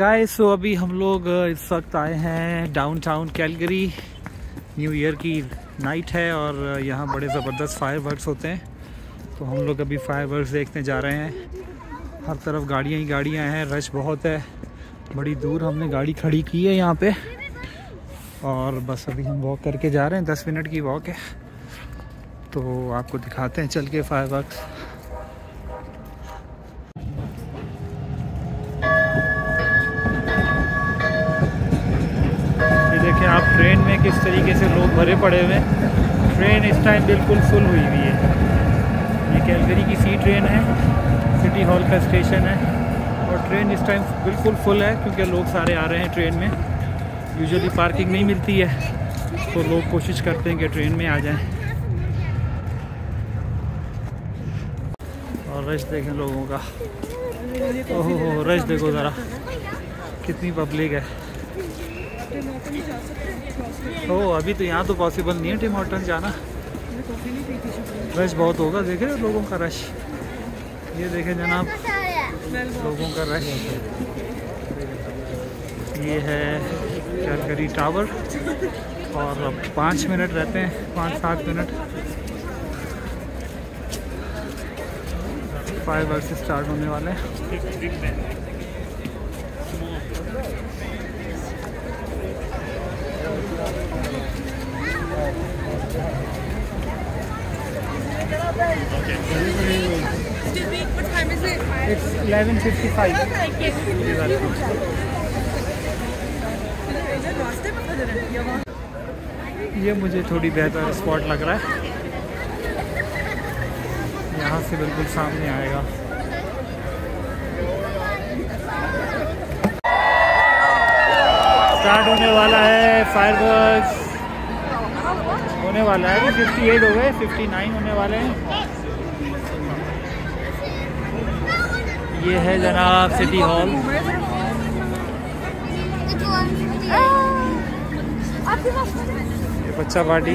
Guys so अभी हम लोग इस वक्त आए हैं डाउनटाउन कैलगरी न्यू ईयर की नाइट है और यहाँ बड़े ज़बरदस्त फायर वर्कस होते हैं। तो हम लोग अभी फायर देखने जा रहे हैं। हर तरफ़ गाड़ियाँ ही गाड़ियाँ हैं रश बहुत है। बड़ी दूर हमने गाड़ी खड़ी की है यहाँ पे। और बस अभी हम वॉक करके जा रहे हैं, दस मिनट की वॉक है। तो आपको दिखाते हैं, चल के फायर देखें में किस तरीके से लोग भरे पड़े हुए हैं। ट्रेन इस टाइम बिल्कुल फुल हुई हुई है। ये कैलगरी की सी ट्रेन है सिटी हॉल का स्टेशन है। और ट्रेन इस टाइम बिल्कुल फुल है, क्योंकि लोग सारे आ रहे हैं ट्रेन में। यूजुअली पार्किंग नहीं मिलती है तो लोग कोशिश करते हैं कि ट्रेन में आ जाएँ। और रश देखें लोगों का। ओहो रश देखो ज़रा। कितनी पब्लिक है। ओ अभी तो यहाँ तो पॉसिबल नहीं है टिम हॉटन जाना। रश बहुत होगा देखे लोगों का रश ये देखें जनाब लोगों का रश ये है कैलगरी टावर और अब पाँच मिनट रहते हैं पाँच सात मिनट। फाइव वर्स स्टार्ट होने वाले हैं। It's 11:55. रास्ते में खड़े रहे या वहाँ ये मुझे थोड़ी बेहतर स्पॉट लग रहा है। यहाँ से बिल्कुल सामने आएगा। स्टार्ट होने वाला है फायरवर्क्स होने वाला है फिफ्टी एट हो गए 59 होने वाले हैं। ये है जनाब सिटी हॉल बच्चा पार्टी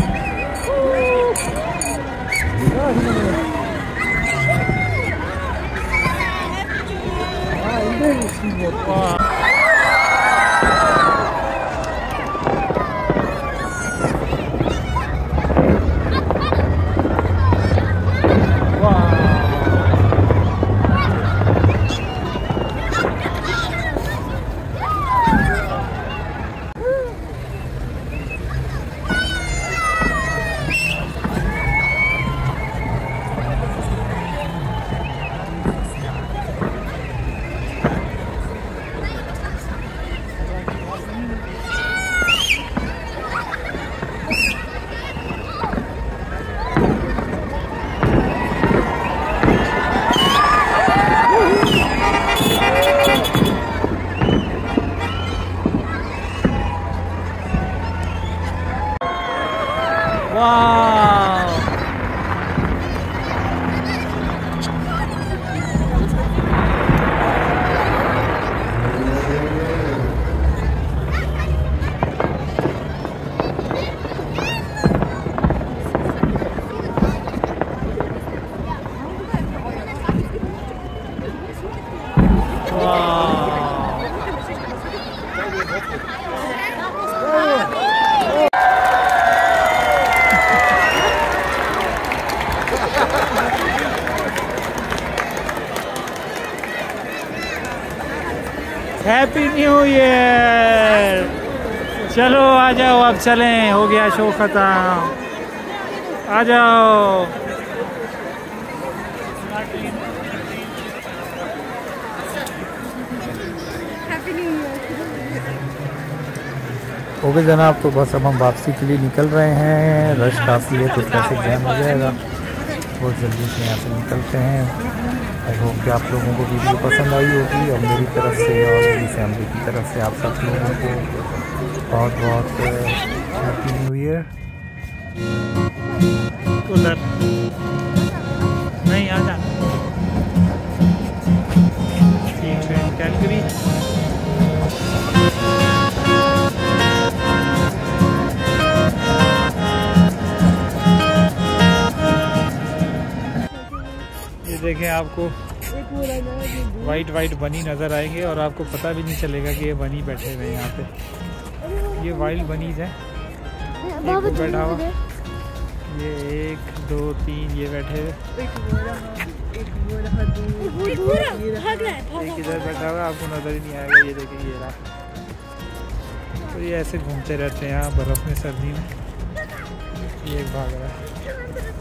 हैप्पी न्यू ईयर चलो आ जाओ अब चलें हो गया शो खत्म। आ जाओ। ओके जनाब तो बस अब हम वापसी के लिए निकल रहे हैं। रश काफ़ी है तो ट्रैफ़िक जैम हो जाएगा। बहुत जल्दी से यहाँ से निकलते हैं। आई होप कि आप लोगों को वीडियो पसंद आई होगी, और मेरी तरफ़ से और मेरी फैमिली की तरफ़ से आप सब लोगों को बहुत बहुत हैप्पी न्यू ईयर उधर। नहीं आ जा देखें आपको। वाइट वाइट बनी नज़र आएँगे और आपको पता भी नहीं चलेगा कि ये बनी बैठे हुए हैं यहाँ पे। ये वाइल्ड बनीज है। एक बैठा हुआ। ये एक दो तीन ये बैठे हुए। एक इधर बैठा हुआ आपको नज़र ही नहीं आएगा ये देखिए ये रहा। तो ये ऐसे घूमते रहते हैं यहाँ बर्फ़ में सर्दी में। ये एक भाग रहा है।